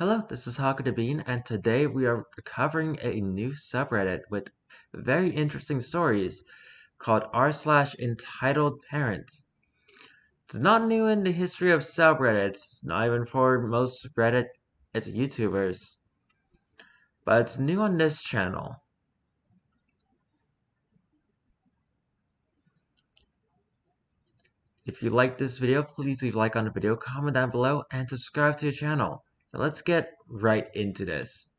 Hello, this is the Bean, and today we are covering a new subreddit with very interesting stories called r slash entitled parents. It's not new in the history of subreddits, not even for most Reddit YouTubers, but it's new on this channel. If you like this video, please leave a like on the video, comment down below, and subscribe to the channel. Now let's get right into this.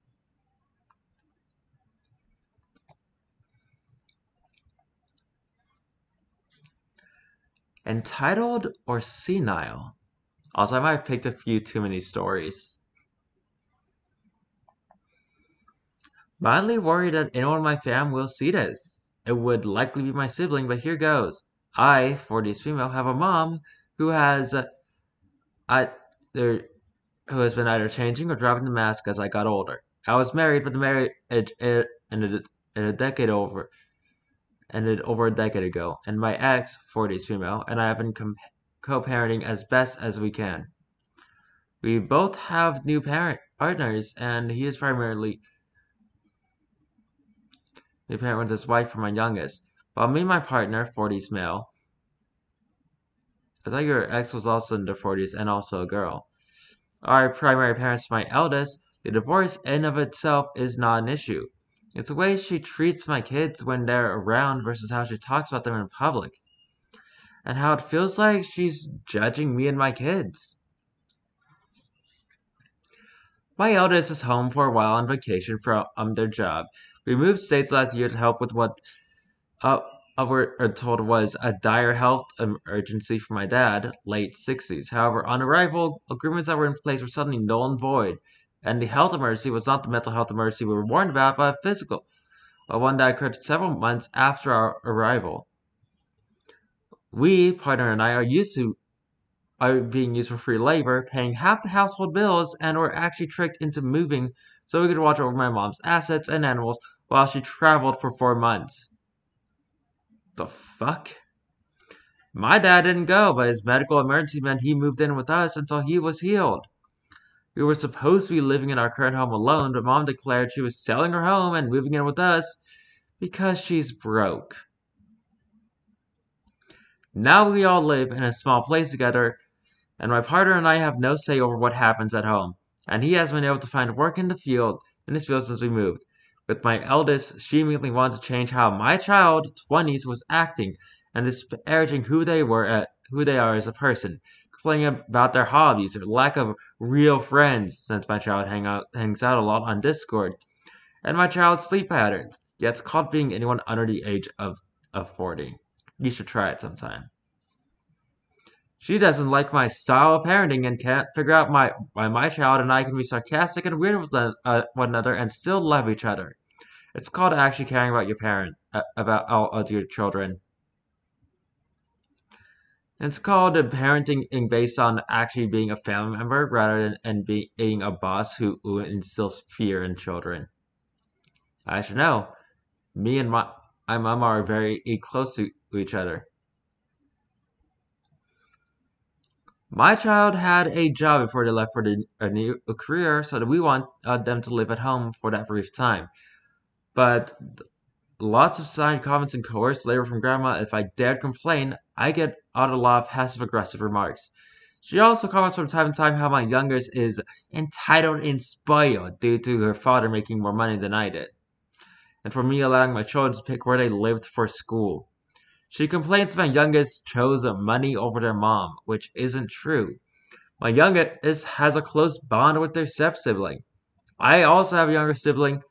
Entitled or senile? Also, I might have picked a few too many stories. Mildly worried that anyone in my fam will see this. It would likely be my sibling, but here goes. I, 40s female, have a mom who has uh, I there who has been either changing or dropping the mask as I got older. I was married, but the marriage ended in a decade over ended over a decade ago, and my ex, 40s female, and I have been co-parenting as best as we can. We both have new parent partners, and he is primarily the parent with his wife for my youngest. While me and my partner, 40s male, I thought your ex was also in the 40s and also a girl are primary parents to my eldest, the divorce in of itself is not an issue. It's the way she treats my kids when they're around versus how she talks about them in public. And how it feels like she's judging me and my kids. My eldest is home for a while on vacation from um, their job. We moved states last year to help with what uh, were told was a dire health emergency for my dad, late 60s. However, on arrival, agreements that were in place were suddenly null and void, and the health emergency was not the mental health emergency we were warned about, but a physical, a one that occurred several months after our arrival. We, partner and I, are used to are being used for free labor, paying half the household bills, and were actually tricked into moving so we could watch over my mom's assets and animals while she traveled for four months. The fuck? My dad didn't go, but his medical emergency meant he moved in with us until he was healed. We were supposed to be living in our current home alone, but mom declared she was selling her home and moving in with us because she's broke. Now we all live in a small place together, and my partner and I have no say over what happens at home. And he hasn't been able to find work in the field in his field since we moved. With my eldest, seemingly wanted to change how my child, 20s, was acting and disparaging who they were at who they are as a person, complaining about their hobbies, their lack of real friends, since my child hang out, hangs out a lot on Discord, and my child's sleep patterns. Gets caught being anyone under the age of, of 40. You should try it sometime. She doesn't like my style of parenting and can't figure out my why my child and I can be sarcastic and weird with one uh, another and still love each other. It's called actually caring about your parent, uh, about all of your children. It's called parenting based on actually being a family member rather than and being a boss who, instills fear in children. I should know. Me and my, my mom are very close to each other. My child had a job before they left for the, a new a career, so that we want uh, them to live at home for that brief time. But lots of side comments and coerced labor from grandma. If I dared complain, I get out a lot of passive aggressive remarks. She also comments from time to time how my youngest is entitled and spoiled due to her father making more money than I did, and for me allowing my children to pick where they lived for school. She complains my youngest chose money over their mom, which isn't true. My youngest has a close bond with their step sibling. I also have a younger sibling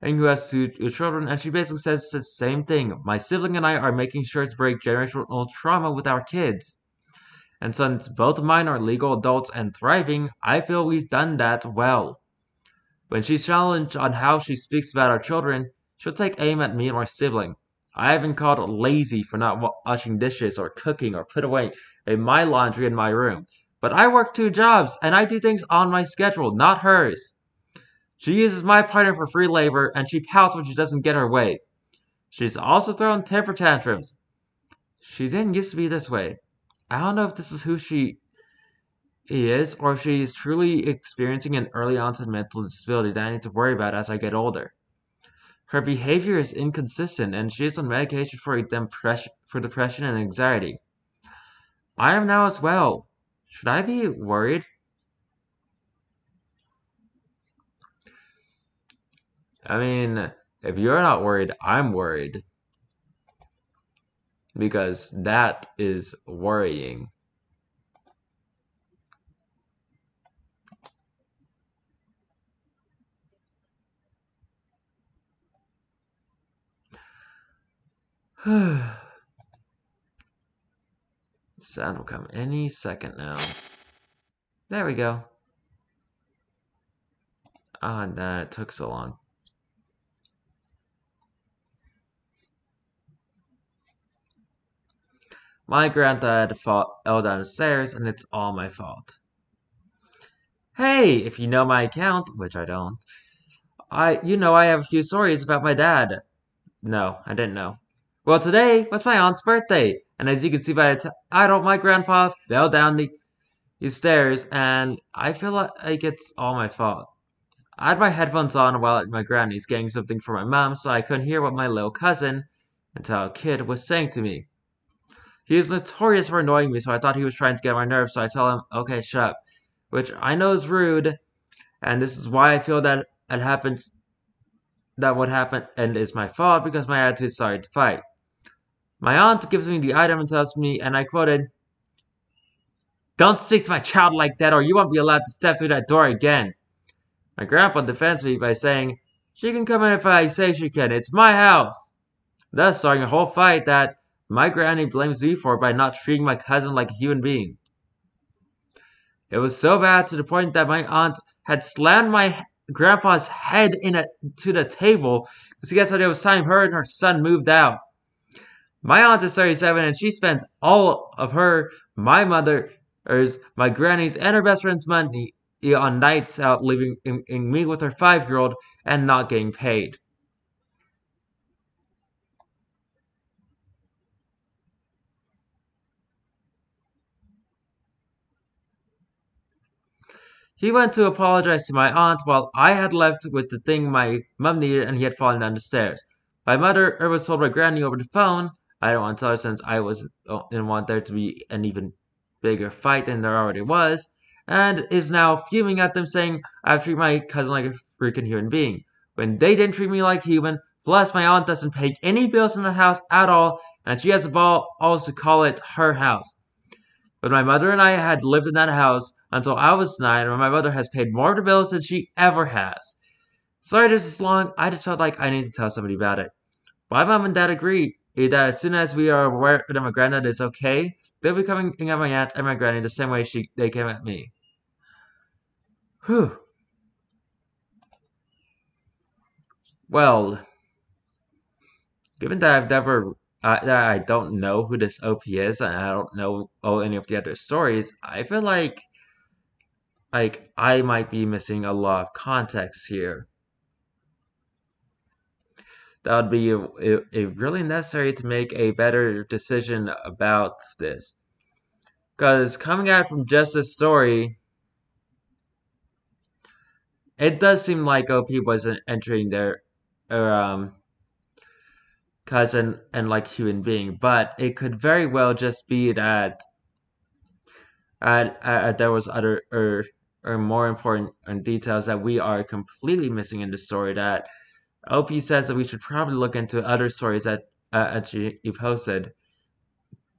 and who has two children, and she basically says the same thing. My sibling and I are making sure to break generational trauma with our kids. And since both of mine are legal adults and thriving, I feel we've done that well. When she's challenged on how she speaks about our children, she'll take aim at me and my sibling. I have been called lazy for not washing dishes or cooking or put away my laundry in my room. But I work two jobs and I do things on my schedule, not hers. She uses my partner for free labor, and she pouts when she doesn't get her way. She's also thrown temper tantrums. She didn't used to be this way. I don't know if this is who she is, or if she's truly experiencing an early onset mental disability that I need to worry about as I get older. Her behavior is inconsistent, and she is on medication for depression, for depression and anxiety. I am now as well. Should I be worried? I mean, if you're not worried, I'm worried. Because that is worrying. Sound will come any second now. There we go. Ah, oh, nah, it took so long. My granddad fell down the stairs, and it's all my fault. Hey, if you know my account, which I don't, I you know I have a few stories about my dad. No, I didn't know. Well, today was my aunt's birthday, and as you can see by the title, my grandpa fell down the, the stairs, and I feel like it's all my fault. I had my headphones on while at my granny's getting something for my mom, so I couldn't hear what my little cousin, until a kid, was saying to me. He is notorious for annoying me, so I thought he was trying to get my nerves, so I tell him, okay, shut up. Which I know is rude, and this is why I feel that it happens, that what happened and is my fault, because my attitude started to fight. My aunt gives me the item and tells me, and I quoted, Don't speak to my child like that, or you won't be allowed to step through that door again. My grandpa defends me by saying, She can come in if I say she can, it's my house. Thus starting a whole fight that my granny blames me for by not treating my cousin like a human being. It was so bad to the point that my aunt had slammed my grandpa's head into the table because he guessed that it was time her and her son moved out. My aunt is 37 and she spends all of her, my mother's, my granny's, and her best friend's money on nights out leaving in, in me with her five year old and not getting paid. He went to apologize to my aunt while I had left with the thing my mum needed and he had fallen down the stairs. My mother er, was told by Granny over the phone. I don't want to tell her since I was oh, didn't want there to be an even bigger fight than there already was, and is now fuming at them saying I've treated my cousin like a freaking human being. When they didn't treat me like human, plus my aunt doesn't pay any bills in the house at all, and she has the balls to call it her house. But my mother and I had lived in that house until I was nine, and my mother has paid more of the bills than she ever has. Sorry this is long, I just felt like I needed to tell somebody about it. My mom and dad agree that as soon as we are aware that my granddad is okay, they'll be coming at my aunt and my granny the same way she they came at me. Whew. Well, given that I've never uh, that I don't know who this OP is and I don't know all any of the other stories, I feel like like I might be missing a lot of context here. That would be a, a, a really necessary to make a better decision about this. Because coming out from just this story, it does seem like OP wasn't entering their um, cousin and like human being, but it could very well just be that uh, uh, there was other or or more important details that we are completely missing in the story that OP says that we should probably look into other stories that uh, you've posted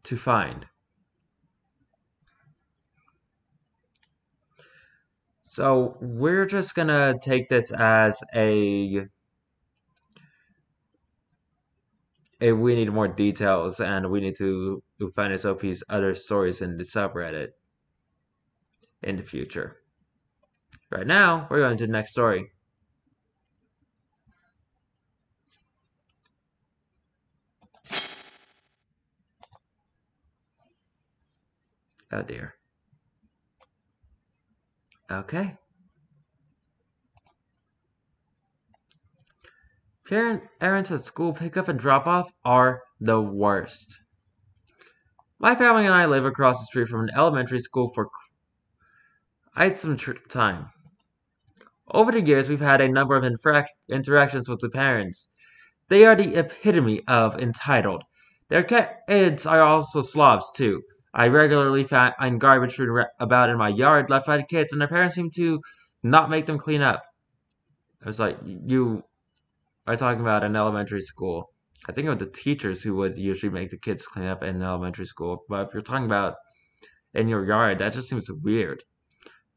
to find. So we're just gonna take this as a if we need more details and we need to find SOP's other stories in the subreddit in the future. Right now, we're going to the next story. Oh dear. Okay. Parent errands at school pickup and drop off are the worst. My family and I live across the street from an elementary school for I had some time. Over the years, we've had a number of interactions with the parents. They are the epitome of entitled. Their kids are also slobs, too. I regularly find garbage strewn about in my yard left by the kids, and their parents seem to not make them clean up. I was like, you are talking about an elementary school. I think of the teachers who would usually make the kids clean up in elementary school, but if you're talking about in your yard, that just seems weird.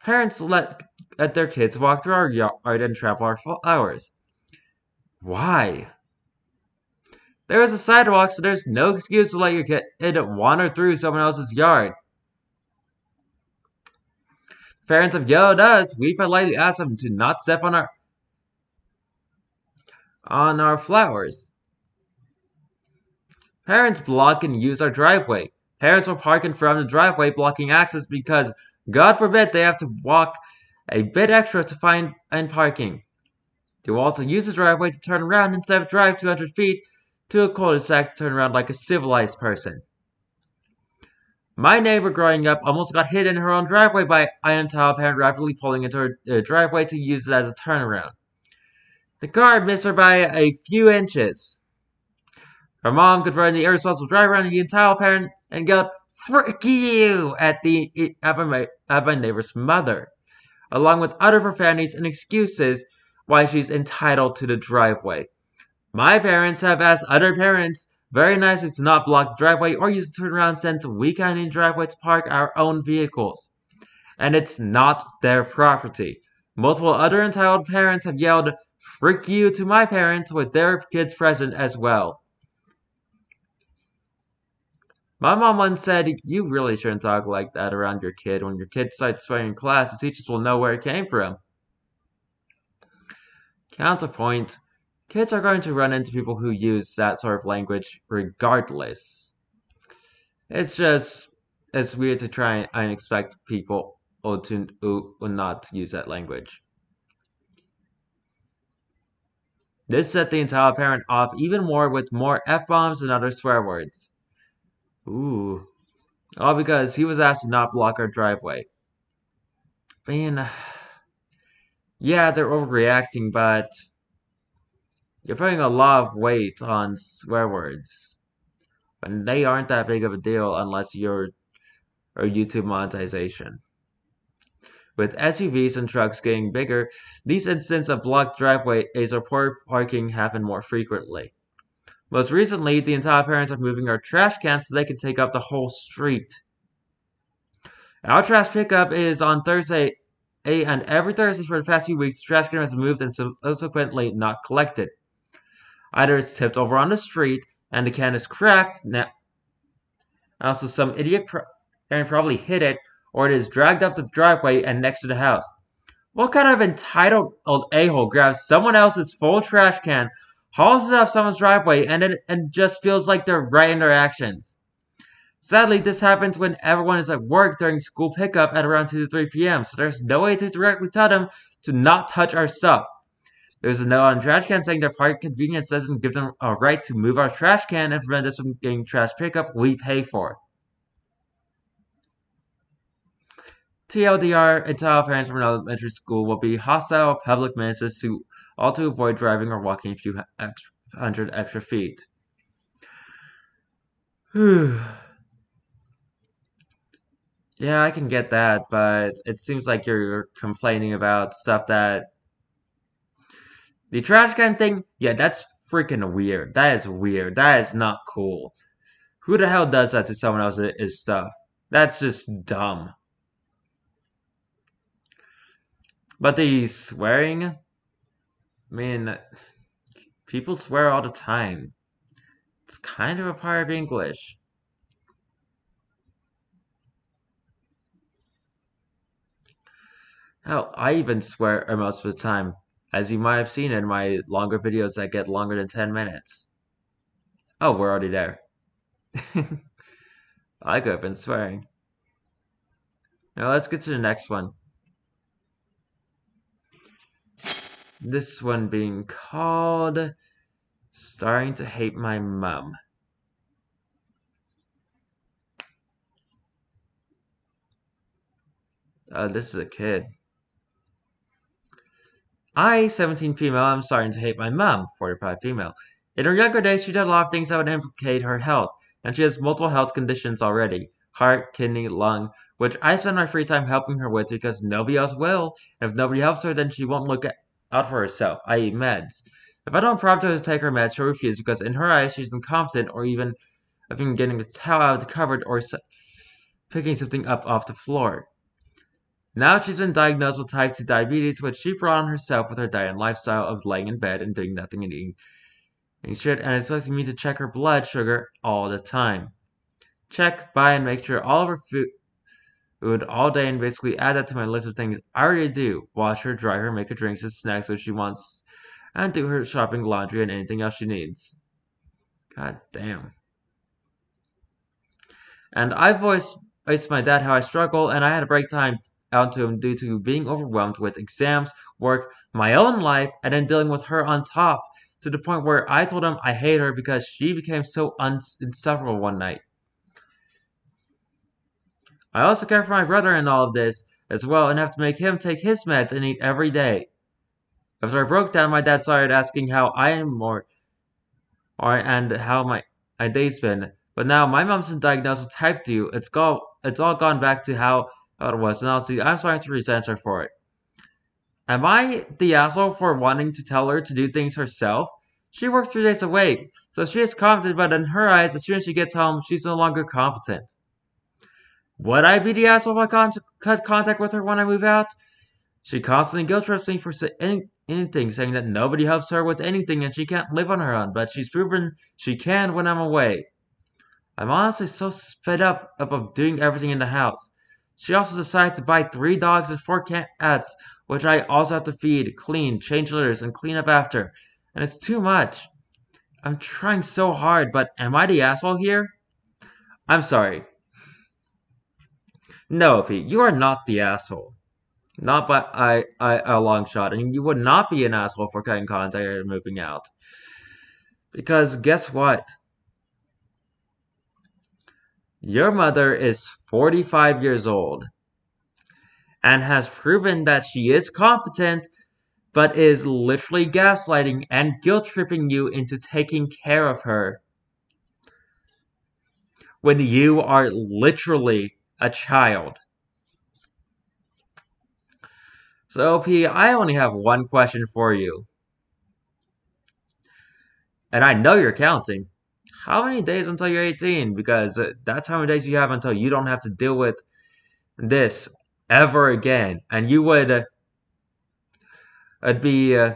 Parents let, let their kids walk through our yard and travel our flowers. Why? There is a sidewalk, so there's no excuse to let your kid wander through someone else's yard. Parents have yelled at us. We've politely asked them to not step on our on our flowers. Parents block and use our driveway. Parents will park in front of the driveway, blocking access because, God forbid, they have to walk a bit extra to find and parking. They will also use the driveway to turn around instead of drive 200 feet to a cul-de-sac to turn around like a civilized person. My neighbor growing up almost got hit in her own driveway by an tile parent rapidly pulling into her uh, driveway to use it as a turnaround. The car missed her by a few inches. Her mom could confronted the irresponsible driver and the entitled parent and yelled, Frick you! at the at my, neighbor's mother, along with other profanities and excuses why she's entitled to the driveway. My parents have asked other parents very nicely to not block the driveway or use the turnaround since we can in driveway to park our own vehicles. And it's not their property. Multiple other entitled parents have yelled, Frick you to my parents with their kids present as well. My mom once said, You really shouldn't talk like that around your kid. When your kid starts swearing in class, the teachers will know where it came from. Counterpoint Kids are going to run into people who use that sort of language regardless. It's just, it's weird to try and expect people to, not use that language. This set the entitled parent off even more with more F-bombs and other swear words. Ooh. All because he was asked to not block our driveway. I mean, yeah, they're overreacting, but you're putting a lot of weight on swear words. And they aren't that big of a deal unless you're a YouTube monetization. With SUVs and trucks getting bigger, these instances of blocked driveways or poor parking happen more frequently. Most recently, the entitled parents are moving our trash cans so they can take up the whole street. Our trash pickup is on Thursday, eh, and every Thursday for the past few weeks, the trash can has been moved and subsequently not collected. Either it's tipped over on the street and the can is cracked, now, also some idiot parent probably hit it, or it is dragged up the driveway and next to the house. What kind of entitled old a-hole grabs someone else's full trash can hauls it up someone's driveway, and it and just feels like they're right in their actions. Sadly, this happens when everyone is at work during school pickup at around 2 to 3 p.m., so there's no way to directly tell them to not touch our stuff. There's a note on trash can saying their park convenience doesn't give them a right to move our trash can and prevent us from getting trash pickup we pay for. TLDR, entitled parents from an elementary school will be hostile public menaces to all to avoid driving or walking a few extra, hundred extra feet. yeah, I can get that, but it seems like you're complaining about stuff that. The trash can thing, yeah, that's freaking weird. That is weird. That is not cool. Who the hell does that to someone else's stuff? That's just dumb. But the swearing, I mean, people swear all the time. It's kind of a part of English. Hell, I even swear most of the time, as you might have seen in my longer videos that get longer than 10 minutes. Oh, we're already there. I could have been swearing. Now let's get to the next one. This one being called Starting to Hate My Mum. Uh, this is a kid. I, 17 female, am starting to hate my mom, 45 female. In her younger days, she did a lot of things that would implicate her health, and she has multiple health conditions already heart, kidney, lung, which I spend my free time helping her with because nobody else will. If nobody helps her, then she won't look out for herself, i.e., meds. If I don't prompt her to take her meds, she'll refuse because in her eyes, she's incompetent or even even getting a towel out of the cupboard or picking something up off the floor. Now she's been diagnosed with type 2 diabetes, which she brought on herself with her diet and lifestyle of laying in bed and doing nothing and eating, eating shit, and expecting me to check her blood sugar all the time. Check, buy, and make sure all of her food food all day and basically add that to my list of things I already do. Wash her, dry her, make her drinks and snacks when she wants, and do her shopping, laundry, and anything else she needs. God damn. And I voiced, voiced my dad how I struggle, and I had a break time out to him due to being overwhelmed with exams, work, my own life, and then dealing with her on top to the point where I told him I hate her because she became so insufferable one night. I also care for my brother in all of this as well and have to make him take his meds and eat every day. After I broke down, my dad started asking how I am more, or and how my, my day's been. But now my mom's been diagnosed with type 2. It's all it's all gone back to how, how it was, and honestly, I'm starting to resent her for it. Am I the asshole for wanting to tell her to do things herself? She works three days a week, so she is competent, but in her eyes, as soon as she gets home, she's no longer competent. Would I be the asshole if I con- cut contact with her when I move out? She constantly guilt trips me for any- anything, saying that nobody helps her with anything and she can't live on her own, but she's proven she can when I'm away. I'm honestly so fed up of doing everything in the house. She also decided to buy three dogs and four cats, which I also have to feed, clean, change litters, and clean up after. And it's too much. I'm trying so hard, but am I the asshole here? I'm sorry. No, Pete, you are not the asshole. Not by I, I, a long shot, and you would not be an asshole for cutting contact and moving out. Because guess what? Your mother is 45 years old and has proven that she is competent, but is literally gaslighting and guilt tripping you into taking care of her. When you are literally a child. So, P, I only have one question for you. And I know you're counting. How many days until you're 18? Because that's how many days you have until you don't have to deal with this ever again. And you would. Uh, it'd be. Uh,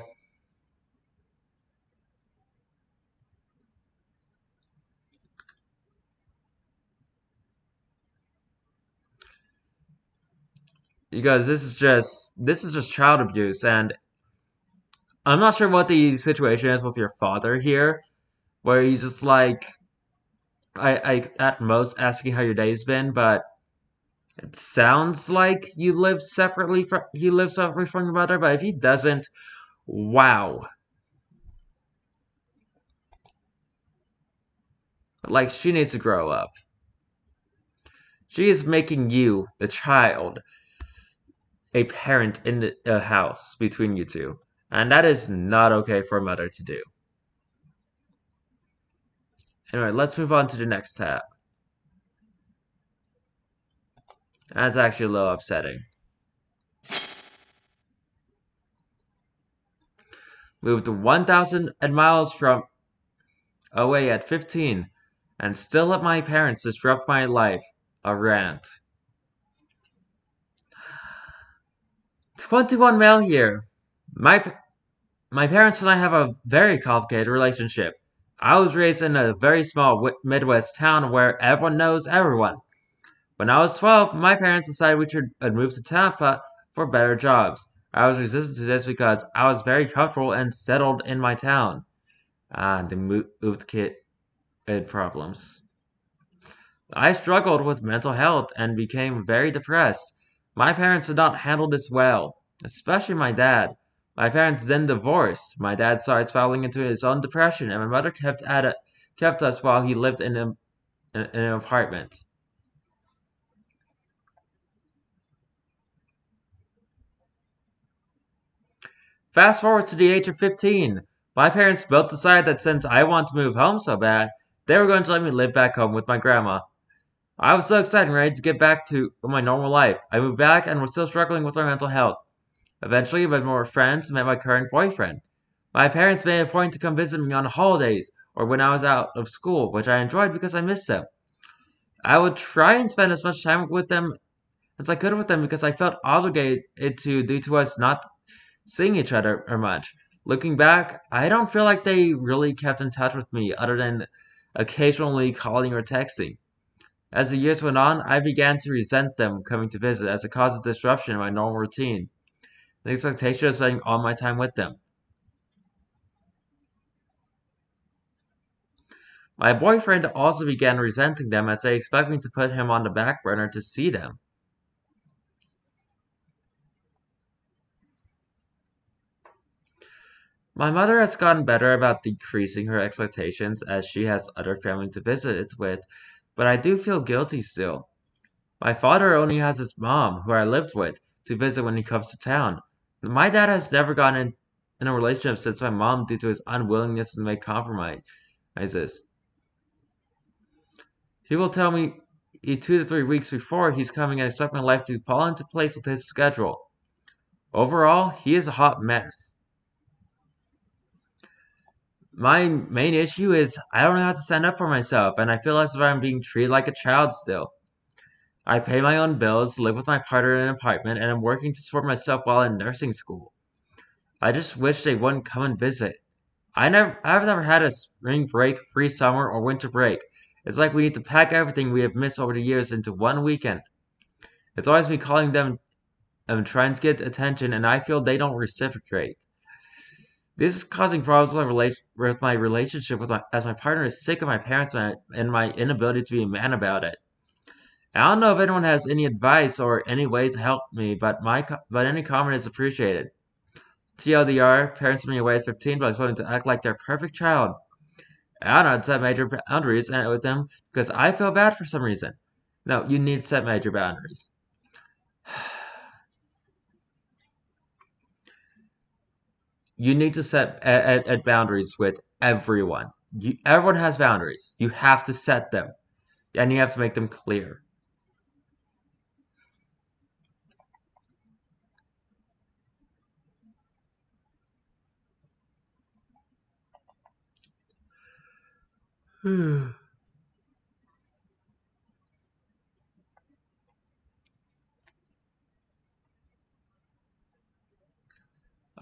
because this is just this is just child abuse and I'm not sure what the situation is with your father here, where he's just like I I at most asking how your day's been, but it sounds like you live separately from he lives separately from your mother, but if he doesn't, wow. Like she needs to grow up. She is making you, the child, a parent in the house between you two. And that is not okay for a mother to do. Anyway, let's move on to the next tab. That's actually a little upsetting. Moved 1,000 miles from away at 15 and still let my parents disrupt my life. A rant. 21 male here. My my parents and I have a very complicated relationship. I was raised in a very small Midwest town where everyone knows everyone. When I was 12, my parents decided we should uh, move to Tampa for better jobs. I was resistant to this because I was very comfortable and settled in my town. And the moved had problems. I struggled with mental health and became very depressed. My parents did not handle this well, especially my dad. My parents then divorced. My dad started spiraling into his own depression, and my mother kept at kept us while he lived in, a, in an apartment. Fast forward to the age of 15. My parents both decided that since I want to move home so bad, they were going to let me live back home with my grandma. I was so excited and ready to get back to my normal life. I moved back and was still struggling with my mental health. Eventually, met more friends and met my current boyfriend. My parents made a point to come visit me on holidays or when I was out of school, which I enjoyed because I missed them. I would try and spend as much time with them as I could with them because I felt obligated to due to us not seeing each other much. Looking back, I don't feel like they really kept in touch with me other than occasionally calling or texting. As the years went on, I began to resent them coming to visit as a cause of disruption in my normal routine. The expectation of spending all my time with them. My boyfriend also began resenting them as they expect me to put him on the back burner to see them. My mother has gotten better about decreasing her expectations as she has other family to visit with, but I do feel guilty still. My father only has his mom, who I lived with, to visit when he comes to town. My dad has never gotten in, in a relationship since my mom due to his unwillingness to make compromises. He will tell me two to three weeks before he's coming and expect my life to fall into place with his schedule. Overall, he is a hot mess. My main issue is I don't know how to stand up for myself, and I feel as if I'm being treated like a child still. I pay my own bills, live with my partner in an apartment, and I'm working to support myself while in nursing school. I just wish they wouldn't come and visit. I never, I've never had a spring break, free summer, or winter break. It's like we need to pack everything we have missed over the years into one weekend. It's always me calling them and trying to get attention, and I feel they don't reciprocate. This is causing problems with my, rela- with my relationship with my as my partner is sick of my parents and my inability to be a man about it. I don't know if anyone has any advice or any way to help me, but my but any comment is appreciated. TLDR, parents me away at 15, but I was willing to act like their perfect child. I don't know set major boundaries with them because I feel bad for some reason. No, you need to set major boundaries. you need to set at, boundaries with everyone. You, everyone has boundaries. You have to set them, and you have to make them clear.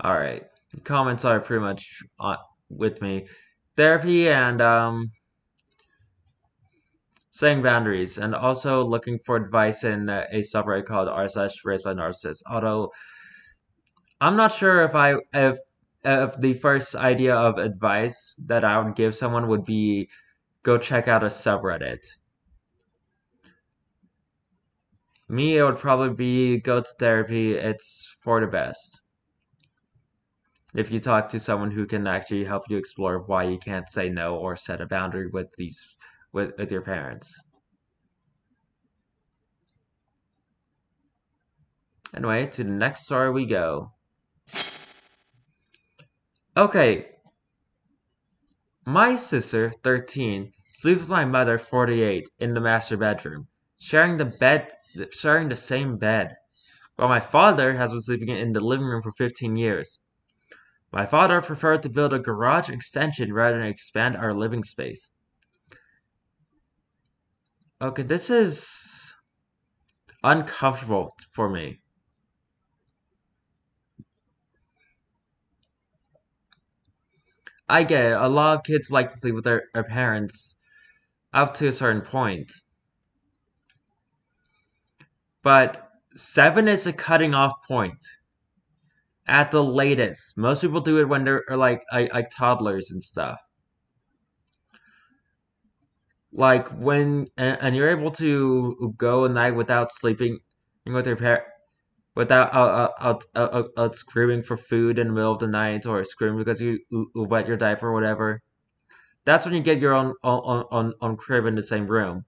All right comments are pretty much on, with me. Therapy and um, setting boundaries, and also looking for advice in a subreddit called r slash raised by narcissists. Although I'm not sure if I if if the first idea of advice that I would give someone would be go check out a subreddit. Me, it would probably be go to therapy. It's for the best if you talk to someone who can actually help you explore why you can't say no or set a boundary with these with, with your parents. Anyway, to the next story we go. Okay. My sister, 13, sleeps with my mother, 48, in the master bedroom, sharing the bed sharing the same bed. While my father has been sleeping in the living room for 15 years. My father preferred to build a garage extension rather than expand our living space. Okay, this is uncomfortable for me. I get it. A lot of kids like to sleep with their, their parents up to a certain point. But seven is a cutting off point at the latest. Most people do it when they're like like, toddlers and stuff. Like when and, and, you're able to go a night without sleeping with your without uh, uh, uh, screaming for food in the middle of the night or screaming because you, wet your diaper or whatever. That's when you get your own on on on crib in the same room.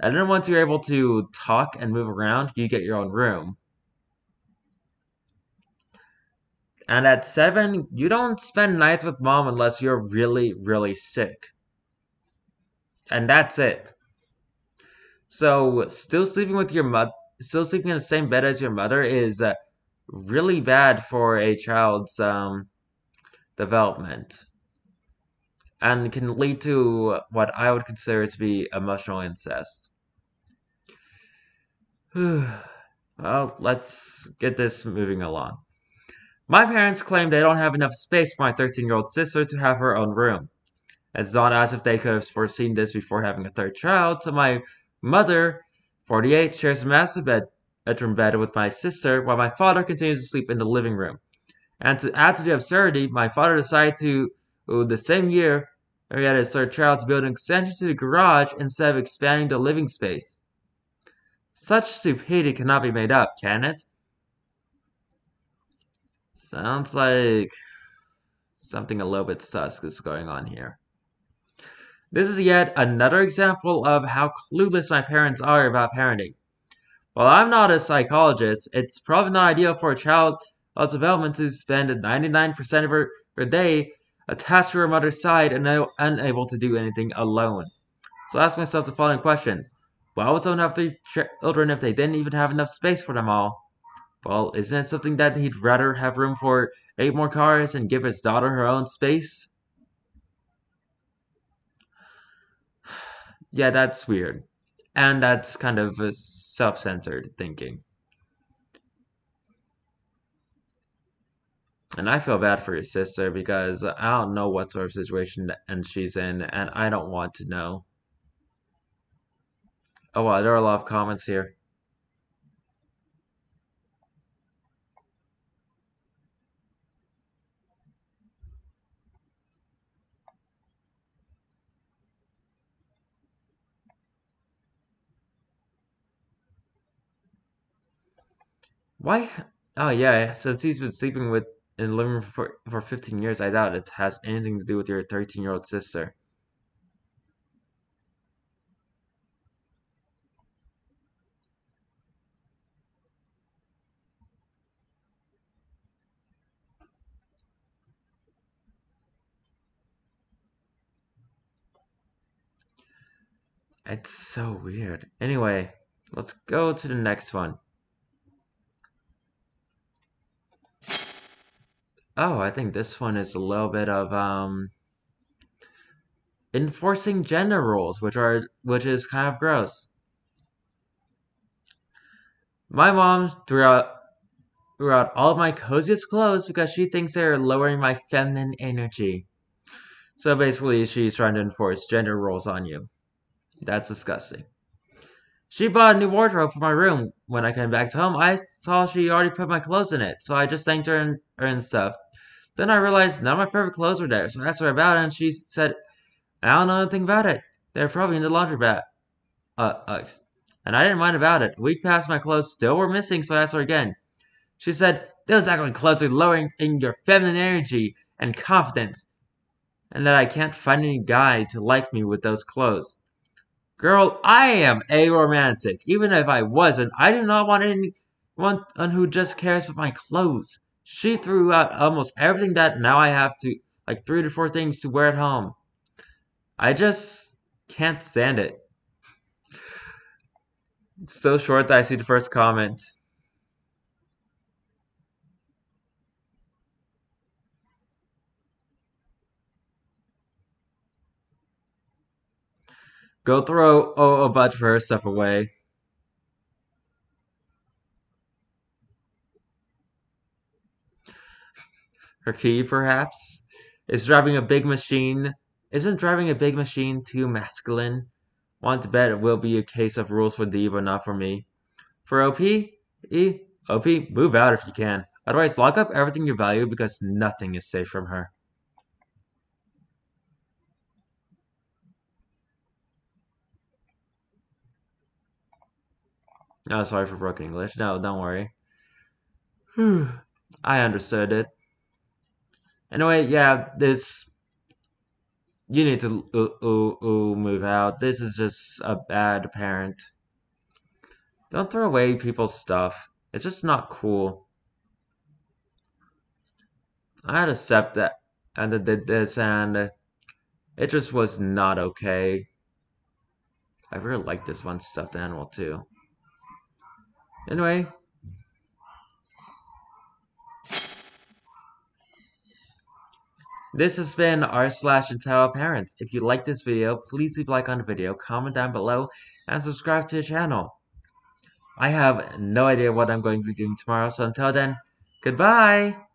And then once you're able to talk and move around, you get your own room. And at seven, you don't spend nights with mom unless you're really, really sick. And that's it. So, still sleeping with your mother, still sleeping in the same bed as your mother is uh, really bad for a child's um, development and can lead to what I would consider to be emotional incest. well, let's get this moving along. My parents claim they don't have enough space for my 13 year old sister to have her own room. It's not as if they could have foreseen this before having a third child, so my mother, 48, shares a master bed, bedroom bed with my sister, while my father continues to sleep in the living room. And to add to the absurdity, my father decided to, the same year, he had his third child, to build an extension to the garage instead of expanding the living space. Such stupidity cannot be made up, can it? Sounds like something a little bit sus is going on here. This is yet another example of how clueless my parents are about parenting. While I'm not a psychologist, it's probably not ideal for a child's development to spend 99% of her, her day attached to her mother's side and unable to do anything alone. So I ask myself the following questions. Why would someone have three children if they didn't even have enough space for them all? Well, isn't it something that he'd rather have room for eight more cars and give his daughter her own space? yeah, that's weird. And that's kind of a self-centered thinking. And I feel bad for your sister because I don't know what sort of situation and she's in, and I don't want to know. Oh wow, there are a lot of comments here. Why? Oh yeah, since he's been sleeping with in the living room for for 15 years, I doubt it has anything to do with your 13 year old sister. It's so weird. Anyway, let's go to the next one. Oh, I think this one is a little bit of um enforcing gender roles, which are which is kind of gross. My mom threw out threw out all of my coziest clothes because she thinks they're lowering my feminine energy. So basically, she's trying to enforce gender roles on you. That's disgusting. She bought a new wardrobe for my room. When I came back to home, I saw she already put my clothes in it, so I just thanked her and, her and stuff. Then I realized none of my favorite clothes were there, so I asked her about it, and she said, I don't know anything about it. They're probably in the laundry bag. Uh, uh, and I didn't mind about it. A week passed, my clothes still were missing, so I asked her again. She said, Those ugly clothes are lowering in your feminine energy and confidence, and that I can't find any guy to like me with those clothes. Girl, I am a romantic. Even if I wasn't, I do not want anyone who just cares for my clothes. She threw out almost everything that now I have to, like three to four things to wear at home. I just can't stand it. It's so short that I see the first comment. Go throw oh, a bunch of her stuff away. Her key, perhaps? Is driving a big machine. Isn't driving a big machine too masculine? Want to bet it will be a case of rules for Diva, not for me. For OP? E? OP, move out if you can. Otherwise, lock up everything you value because nothing is safe from her. Oh, sorry for broken English. No, don't worry. I understood it. Anyway, yeah, this you need to ooh, ooh, ooh, move out. This is just a bad parent. Don't throw away people's stuff. It's just not cool. I had a step that and did this and it just was not okay. I really like this one stuffed animal too. Anyway. This has been r slash Entitled Parents. If you like this video, please leave a like on the video, comment down below, and subscribe to the channel. I have no idea what I'm going to be doing tomorrow, so until then, goodbye!